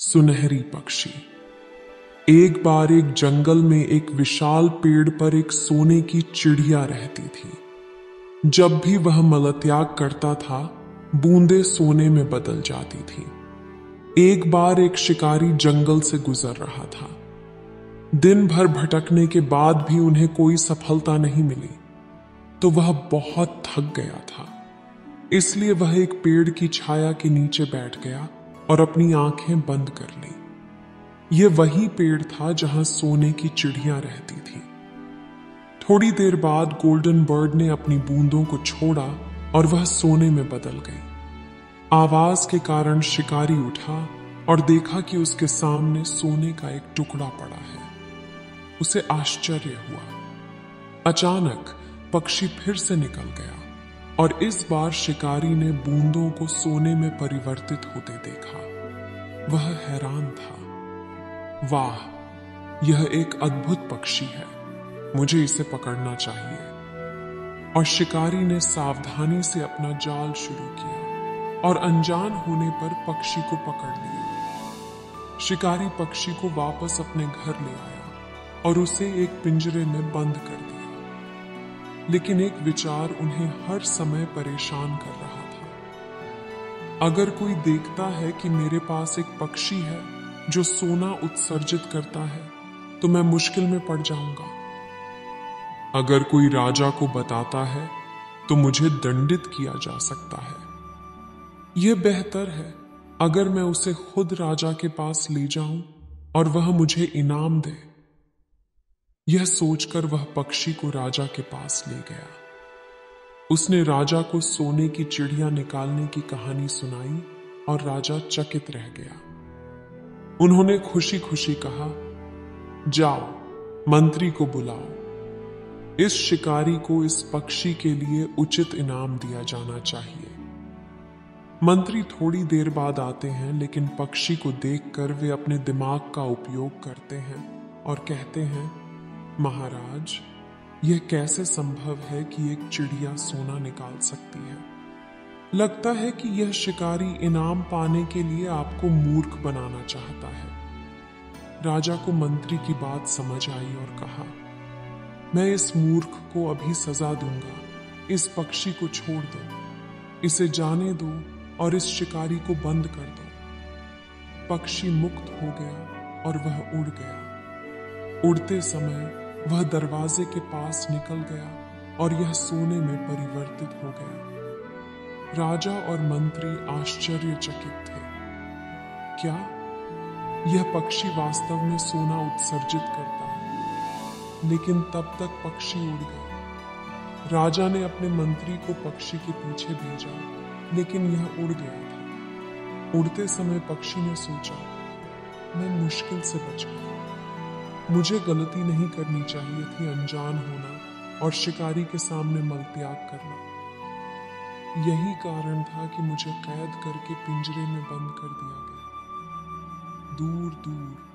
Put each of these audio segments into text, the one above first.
सुनहरी पक्षी। एक बार एक जंगल में एक विशाल पेड़ पर एक सोने की चिड़िया रहती थी। जब भी वह मलत्याग करता था, बूंदे सोने में बदल जाती थी। एक बार एक शिकारी जंगल से गुजर रहा था। दिन भर भटकने के बाद भी उन्हें कोई सफलता नहीं मिली। तो वह बहुत थक गया था। इसलिए वह एक पेड़ की छाया के नीचे बैठ गया और अपनी आँखें बंद कर ली। ये वही पेड़ था जहाँ सोने की चिड़िया रहती थी। थोड़ी देर बाद गोल्डन बर्ड ने अपनी बूंदों को छोड़ा और वह सोने में बदल गई। आवाज़ के कारण शिकारी उठा और देखा कि उसके सामने सोने का एक टुकड़ा पड़ा है। उसे आश्चर्य हुआ। अचानक पक्षी फिर से निकल गया। और इस बार शिकारी ने बूंदों को सोने में परिवर्तित होते देखा। वह हैरान था। वाह, यह एक अद्भुत पक्षी है। मुझे इसे पकड़ना चाहिए। और शिकारी ने सावधानी से अपना जाल शुरू किया और अनजान होने पर पक्षी को पकड़ लिया। शिकारी पक्षी को वापस अपने घर ले आया और उसे एक पिंजरे में बंद कर दिया। लेकिन एक विचार उन्हें हर समय परेशान कर रहा था। अगर कोई देखता है कि मेरे पास एक पक्षी है जो सोना उत्सर्जित करता है तो मैं मुश्किल में पड़ जाऊँगा। अगर कोई राजा को बताता है तो मुझे दंडित किया जा सकता है। यह बेहतर है, अगर मैं उसे खुद राजा के पास ले जाऊँ और वह मुझे इनाम दे। यह सोचकर वह पक्षी को राजा के पास ले गया। उसने राजा को सोने की चिड़िया निकालने की कहानी सुनाई और राजा चकित रह गया। उन्होंने खुशी खुशी कहा, जाओ, मंत्री को बुलाओ। इस शिकारी को इस पक्षी के लिए उचित इनाम दिया जाना चाहिए। मंत्री थोड़ी देर बाद आते हैं, लेकिन पक्षी को देखकर वे अपने दिमाग का उपयोग करते हैं और कहते हैं महाराज, यह कैसे संभव है कि एक चिड़िया सोना निकाल सकती है? लगता है कि यह शिकारी इनाम पाने के लिए आपको मूर्ख बनाना चाहता है। राजा को मंत्री की बात समझ आई और कहा, मैं इस मूर्ख को अभी सजा दूँगा। इस पक्षी को छोड़ दो। इसे जाने दो और इस शिकारी को बंद कर दो। पक्षी मुक्त हो गया और वह उड़ गया। उड़ते समय वह दरवाजे के पास निकल गया और यह सोने में परिवर्तित हो गया। राजा और मंत्री आश्चर्यचकित थे। क्या? यह पक्षी वास्तव में सोना उत्सर्जित करता है। लेकिन तब तक पक्षी उड़ गया राजा ने अपने मंत्री को पक्षी के पीछे भेजा, लेकिन यह उड़ गया था। उड़ते समय पक्षी ने सोचा, मैं मुश्किल से बच गया। मुझे गलती नहीं करनी चाहिए थी अनजान होना और शिकारी के सामने मलत्याग करना। यही कारण था कि मुझे कैद करके पिंजरे में बंद कर दिया गया। दूर दूर,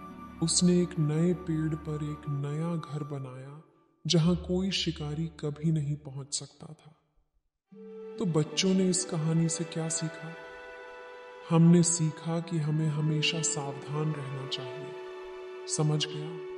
उसने एक नए पेड़ पर एक नया घर बनाया, जहाँ कोई शिकारी कभी नहीं पहुँच सकता था। तो बच्चों ने इस कहानी से क्या सीखा? हमने सीखा कि हमें हमेशा सावधान रहना चाहिए। समझ गया?